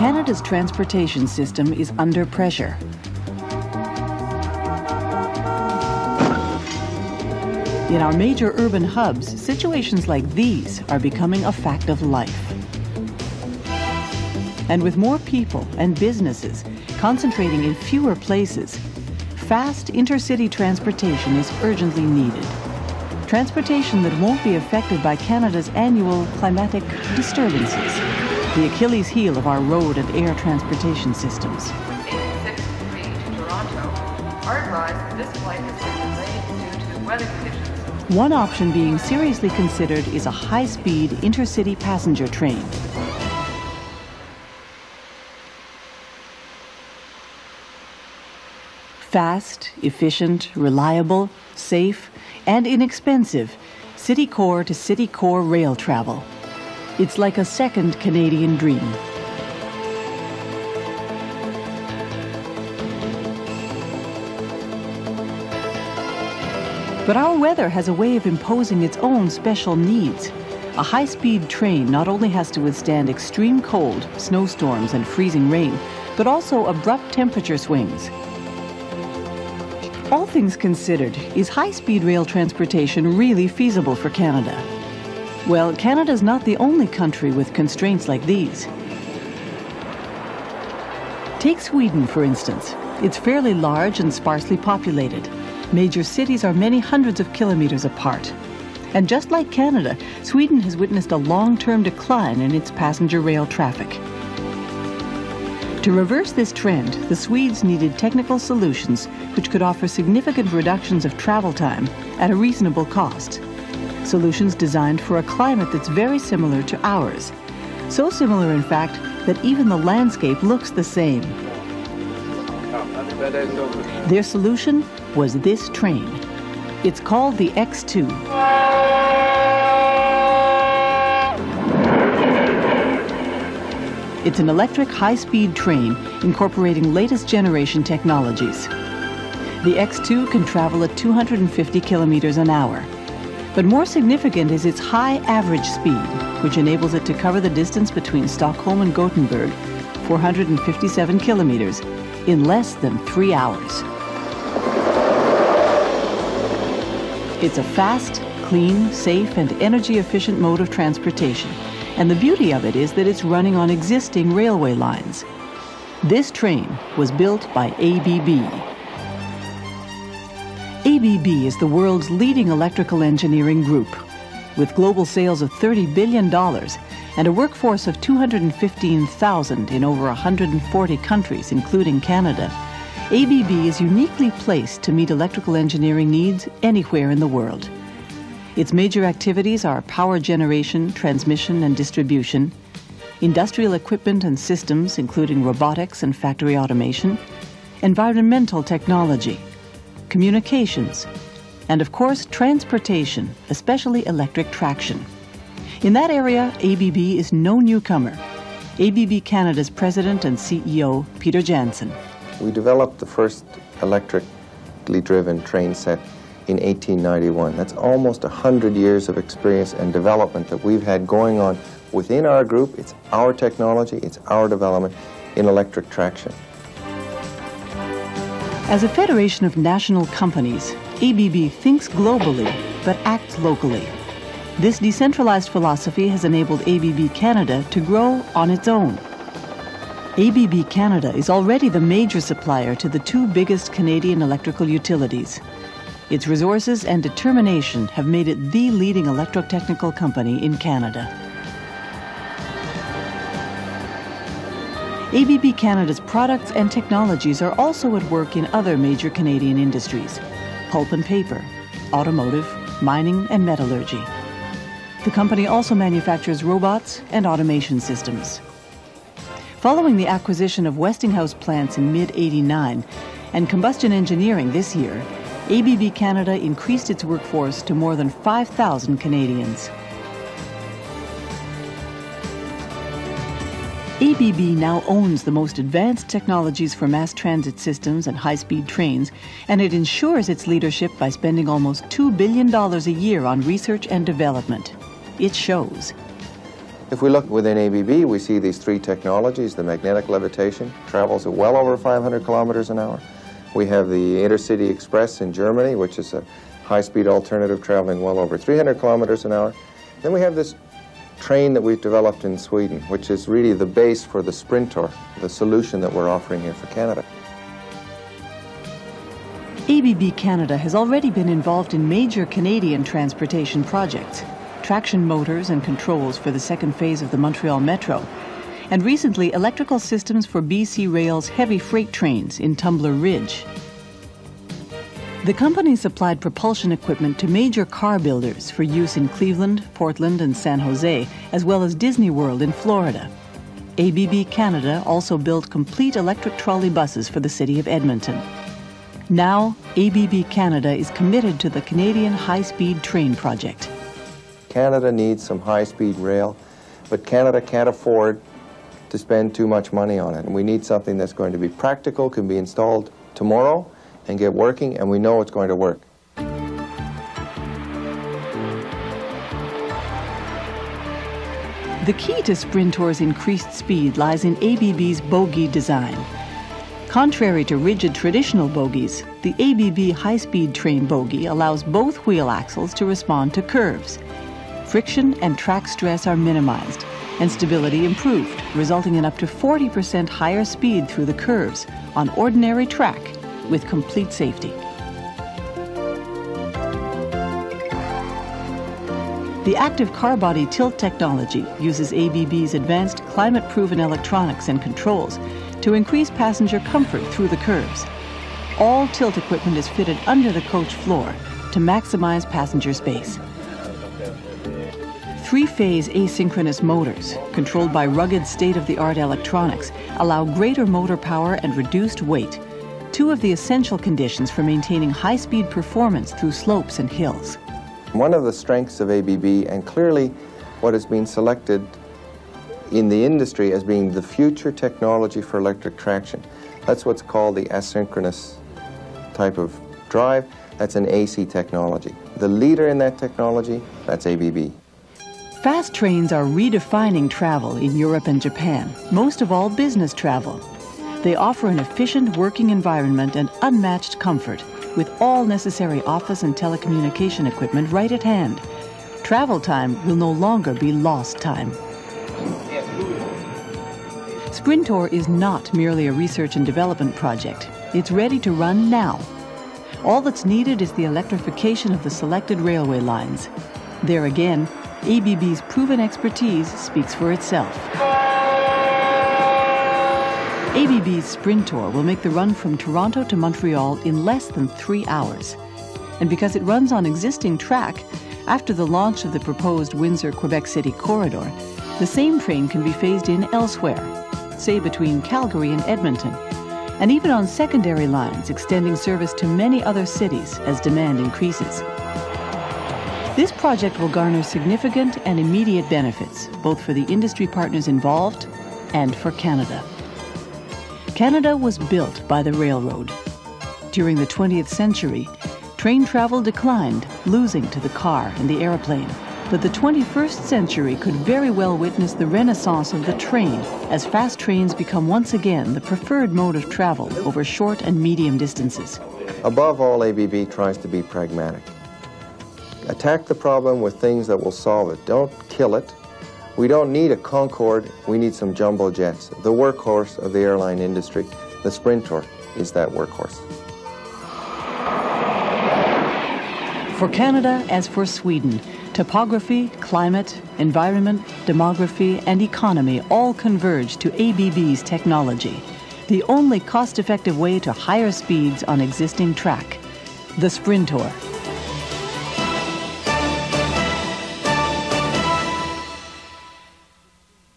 Canada's transportation system is under pressure. In our major urban hubs, situations like these are becoming a fact of life. And with more people and businesses concentrating in fewer places, fast intercity transportation is urgently needed. Transportation that won't be affected by Canada's annual climatic disturbances, the Achilles heel of our road and air transportation systems. One option being seriously considered is a high-speed intercity passenger train. Fast, efficient, reliable, safe, and inexpensive city core to city core rail travel. It's like a second Canadian dream. But our weather has a way of imposing its own special needs. A high-speed train not only has to withstand extreme cold, snowstorms, and freezing rain, but also abrupt temperature swings. All things considered, is high-speed rail transportation really feasible for Canada? Well, Canada's not the only country with constraints like these. Take Sweden, for instance. It's fairly large and sparsely populated. Major cities are many hundreds of kilometers apart. And just like Canada, Sweden has witnessed a long-term decline in its passenger rail traffic. To reverse this trend, the Swedes needed technical solutions which could offer significant reductions of travel time at a reasonable cost. Solutions designed for a climate that's very similar to ours. So similar, in fact, that even the landscape looks the same. Their solution was this train. It's called the X2. It's an electric high-speed train incorporating latest generation technologies. The X2 can travel at 250 kilometers an hour. But more significant is its high average speed, which enables it to cover the distance between Stockholm and Gothenburg, 457 kilometers, in less than three hours. It's a fast, clean, safe, and energy efficient mode of transportation and the beauty of it is that it's running on existing railway lines. This train was built by ABB. ABB is the world's leading electrical engineering group. With global sales of $30 billion and a workforce of 215,000 in over 140 countries, including Canada, ABB is uniquely placed to meet electrical engineering needs anywhere in the world. Its major activities are power generation, transmission, and distribution, industrial equipment and systems, including robotics and factory automation, environmental technology, communications, and of course, transportation, especially electric traction. In that area, ABB is no newcomer. ABB Canada's president and CEO, Peter Jansen. We developed the first electrically driven train set in 1891. That's almost 100 years of experience and development that we've had going on within our group. It's our technology, it's our development in electric traction. As a federation of national companies, ABB thinks globally but acts locally. This decentralized philosophy has enabled ABB Canada to grow on its own. ABB Canada is already the major supplier to the two biggest Canadian electrical utilities, its resources and determination have made it the leading electrotechnical company in Canada. ABB Canada's products and technologies are also at work in other major Canadian industries pulp and paper, automotive, mining, and metallurgy. The company also manufactures robots and automation systems. Following the acquisition of Westinghouse plants in mid 89 and combustion engineering this year, ABB Canada increased its workforce to more than 5,000 Canadians. ABB now owns the most advanced technologies for mass transit systems and high-speed trains, and it ensures its leadership by spending almost $2 billion a year on research and development. It shows. If we look within ABB, we see these three technologies. The magnetic levitation travels at well over 500 kilometers an hour. We have the Intercity Express in Germany, which is a high-speed alternative traveling well over 300 kilometers an hour. Then we have this train that we've developed in Sweden, which is really the base for the Sprintor, the solution that we're offering here for Canada. ABB Canada has already been involved in major Canadian transportation projects traction motors and controls for the second phase of the Montreal Metro, and recently electrical systems for BC Rail's heavy freight trains in Tumbler Ridge. The company supplied propulsion equipment to major car builders for use in Cleveland, Portland, and San Jose, as well as Disney World in Florida. ABB Canada also built complete electric trolley buses for the city of Edmonton. Now, ABB Canada is committed to the Canadian High Speed Train Project. Canada needs some high-speed rail, but Canada can't afford to spend too much money on it. And we need something that's going to be practical, can be installed tomorrow and get working, and we know it's going to work. The key to Sprintor's increased speed lies in ABB's bogie design. Contrary to rigid traditional bogies, the ABB high-speed train bogie allows both wheel axles to respond to curves. Friction and track stress are minimized and stability improved, resulting in up to 40% higher speed through the curves on ordinary track with complete safety. The active car body tilt technology uses ABB's advanced climate-proven electronics and controls to increase passenger comfort through the curves. All tilt equipment is fitted under the coach floor to maximize passenger space. Three-phase asynchronous motors, controlled by rugged state-of-the-art electronics, allow greater motor power and reduced weight, two of the essential conditions for maintaining high-speed performance through slopes and hills. One of the strengths of ABB, and clearly what has been selected in the industry as being the future technology for electric traction, that's what's called the asynchronous type of drive. That's an AC technology. The leader in that technology, that's ABB. Fast trains are redefining travel in Europe and Japan, most of all business travel. They offer an efficient working environment and unmatched comfort, with all necessary office and telecommunication equipment right at hand. Travel time will no longer be lost time. Sprintor is not merely a research and development project. It's ready to run now. All that's needed is the electrification of the selected railway lines. There again, ABB's proven expertise speaks for itself. ABB's Sprintor will make the run from Toronto to Montreal in less than three hours. And because it runs on existing track, after the launch of the proposed Windsor Quebec City corridor, the same train can be phased in elsewhere, say between Calgary and Edmonton, and even on secondary lines extending service to many other cities as demand increases. This project will garner significant and immediate benefits, both for the industry partners involved and for Canada. Canada was built by the railroad. During the 20th century, train travel declined, losing to the car and the airplane. But the 21st century could very well witness the renaissance of the train as fast trains become once again the preferred mode of travel over short and medium distances. Above all, ABB tries to be pragmatic. Attack the problem with things that will solve it. Don't kill it. We don't need a Concorde, we need some jumbo jets. The workhorse of the airline industry, the Sprintor, is that workhorse. For Canada, as for Sweden, topography, climate, environment, demography, and economy all converge to ABB's technology, the only cost effective way to higher speeds on existing track. The Sprintor.